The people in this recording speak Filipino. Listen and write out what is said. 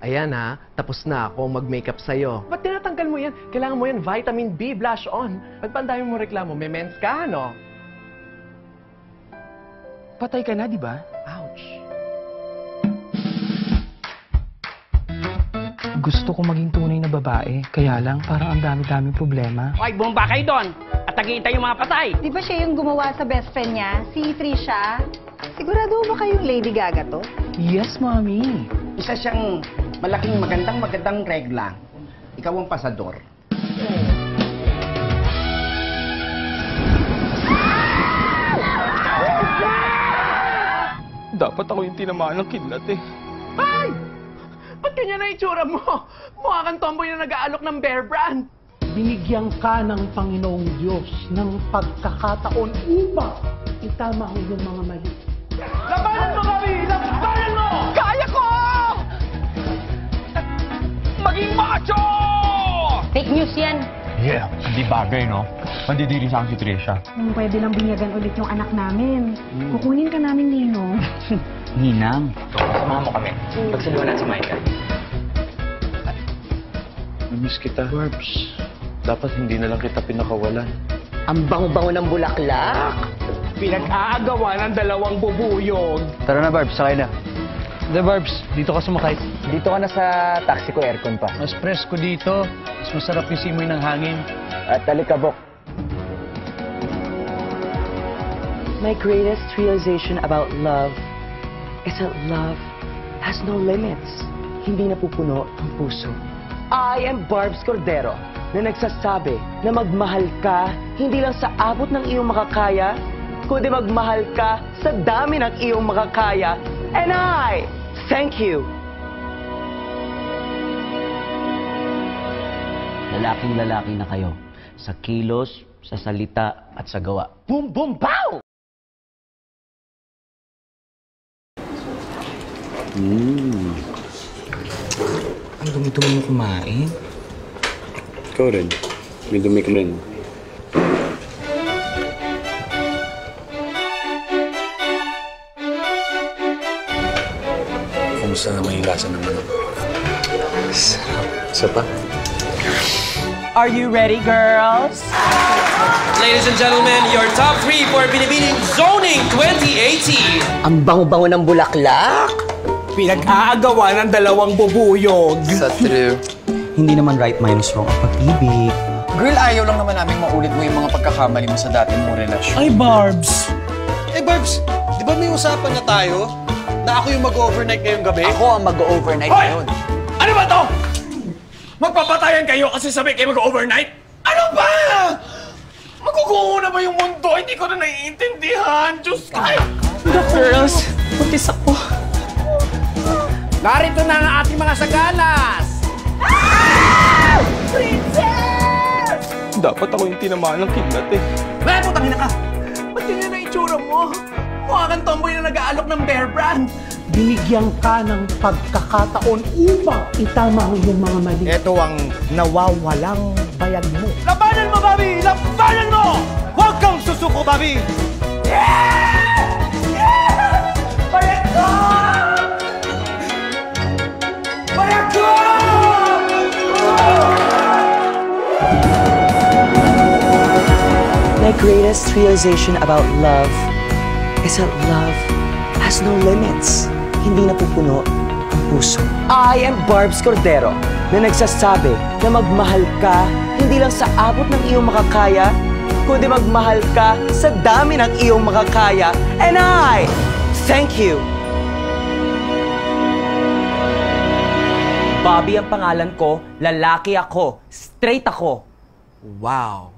ayan ha, tapos na ako mag-makeup sa'yo. Ba't tinatanggal mo yan? Kailangan mo yan vitamin B blush on. Ba't pa ang dami mo reklamo? May mens ka, ano? Patay ka na, di ba? Ouch. Gusto ko maging tunay na babae. Kaya lang, parang ang dami-daming problema. Hoy, bumaba kayo doon! At tagiintay yung mga patay! Di ba siya yung gumawa sa best friend niya, si Trisha? Sigurado ba kayong Lady Gaga to? Yes, Mommy. Isa siyang malaking magandang magandang regla. Ikaw ang pasador. Dapat ako yung tinamaan ng kidlat eh. Ay! Ba't ganyan na itsura mo? Mukha kang tomboy na nag-aalok ng bear brand. binigyan ka ng Panginoong Diyos ng pagkakataon upang itama ang iyong mga mali. News yan. Yeah, hindi bagay, no? Mandidiri sa akin si Trisha. Kung pwede lang binyagan ulit yung anak namin. Kukunin ka namin, Nino. Ninang. Samahan mo kami. Pagsaluhan natin si Micah. Namiss kita. Barbs, dapat hindi na lang kita pinakawalan. Ang bango-bango ng bulaklak. Pinag-aagawa ng dalawang bubuyog. Tara na, Barbs, sakay na. The Barbs, dito ka sumakay. Dito ka na sa taxi ko, aircon pa. Mas presko dito. Mas masarap yung simoy ng hangin. At talikabok. My greatest realization about love is that love has no limits. Hindi napupuno ang puso. I am Barbs Cordero na nagsasabi na magmahal ka hindi lang sa abot ng iyong makakaya, kundi magmahal ka sa dami ng iyong makakaya. And I thank you. Lalaking lalaki na kayo. Sa kilos, sa salita, at sa gawa. Boom, boom, pow! Ang dumi-dumi mo kumain. Ikaw rin. May dumi ka rin. Kumusta naman yung lasa ng manok? Sarap. Isa pa? Are you ready, girls? Ladies and gentlemen, your top three for Binibining Zoning 2018. Ang bango-bango ng bulaklak. Pinag-aagawa ng dalawang bubuyog. Sa true. Hindi naman right minus wrong ang pag-ibig. Girl, ayaw lang naman namin maulit mo yung mga pagkakamali mo sa dati mong relasyon. Ay, Barbs! Eh, Barbs, di ba may usapan na tayo na ako yung mag-overnight ngayong gabi? Ako ang mag-overnight Hoy! ngayon. Ano ba to? Magpapatayan kayo kasi sabi kayo mag-overnight? Ano ba? Maguguho na ba yung mundo? Hindi ko na naiintindihan. Diyos ko. Ay! Girls, buntis ako. Narito na ang ating mga sagalas! Dapat ako yung tinamaan ng kidlat eh. Eh, putang ina ka! Ba't ganyan na itsura mo? Kang tomboy na nag-aalok ng bear brand. Binigyan ka ng pagkakataon upang itama ang iyong mga mali. Ito ang nawawalang bayag mo. Labanan mo, Bobby! Labanan mo! Huwag kang susuko, Bobby! Bayag ko! Bayag ko! My greatest realization about love is that love has no limits. Hindi napupuno ang puso. I am Barbs Cordero na nagsasabi na magmahal ka hindi lang sa abot ng iyong makakaya, kundi magmahal ka sa dami ng iyong makakaya. And I thank you. Bobby ang pangalan ko, lalaki ako, straight ako. Wow.